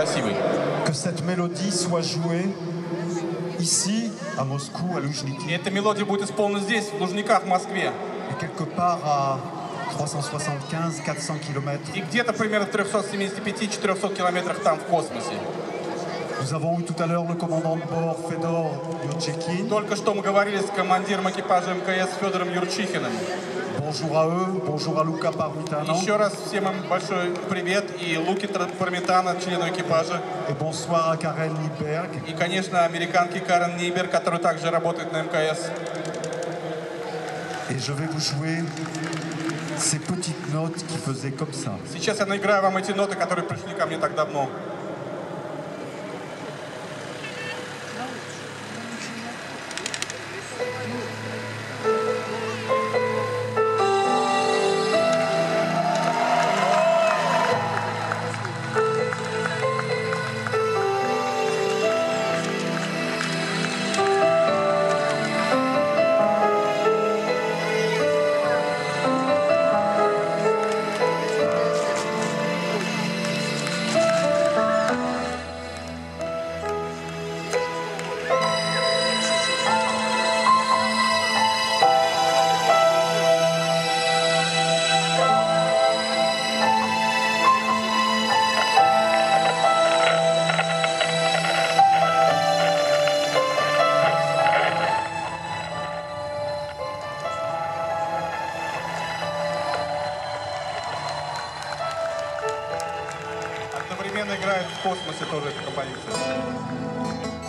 красивый. Que cette mélodie soit jouée ici, à Moscou, à И Luzhniki, эта мелодия будет исполнена здесь, в Лужниках, в Москве. et quelque part à 375-400 киломètres. И где-то примерно в 375-400 километрах там, в космосе. Nous avons eu tout à l'heure le commandant de bord Fedor Yurchekin. Только что мы говорили с командиром экипажа МКС Федором Юрчихиным. Bonjour à eux, bonjour à Luca Parmitano Еще раз всем им большой привет и Луки Парметана, члену экипажа. et bonsoir à Karen Liebberg. И, конечно, американке Карен Нейбер, которая также работает на МКС. Et je vais vous jouer ces petites notes qui faisaient comme ça. Сейчас я наиграю вам эти ноты, которые пришли ко мне так давно. Одновременно играет в космосе тоже эта композиция.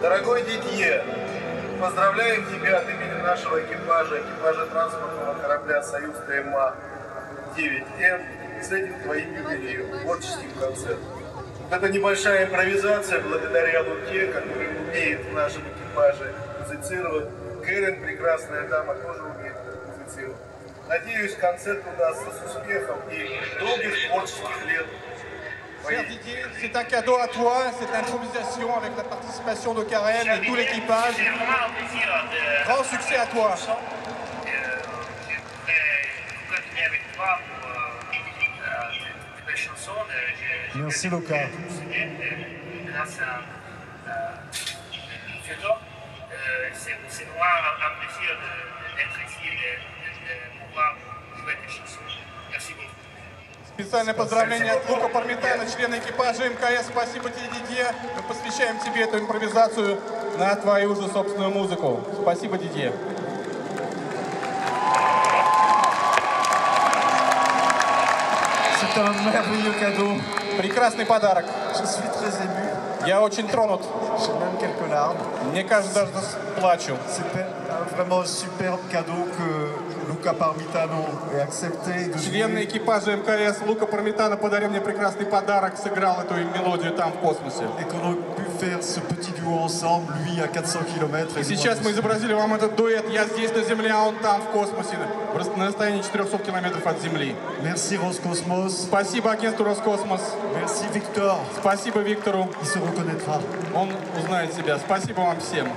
Дорогой Дидье, поздравляем тебя от имени нашего экипажа, экипажа транспортного корабля «Союз ТМА-9М» с этим твоим юбилеем, творческим концертом. Это небольшая импровизация благодаря Луке, который умеет в нашем экипаже музицировать. Кэрен, прекрасная дама, тоже умеет музицировать. Надеюсь, концерт удастся с успехом и долгих творческих лет. Cher Didier, c'est un cadeau à toi, cette improvisation avec la participation de Karen et tout l'équipage. C'est vraiment un plaisir de... Grand succès à toi. Euh, je Специальное поздравление от Лука Пармитана, члена экипажа МКС. Спасибо тебе, Дидье. Мы посвящаем тебе эту импровизацию на твою же собственную музыку. Спасибо, Дидье. Прекрасный подарок. Я очень тронут. Мне кажется, даже плачу. C'est un vraiment superbe cadeau que Luca Parmitano ait accepté de Член jouer. экипажа МКС Лука Пармитана подарил мне прекрасный подарок, сыграл эту мелодию там в космосе. Et qu'on aurait pu faire ce petit duo ensemble, lui à 400 km. И сейчас мы изобразили вам этот дуэт. Я здесь на Земле, а он там в космосе, на расстоянии 400 километров от Земли. Merci Roscosmos. Спасибо агентству Роскосмос. Merci Victor. Спасибо Виктору. Il se reconnaîtra. Он узнает себя. Спасибо вам всем.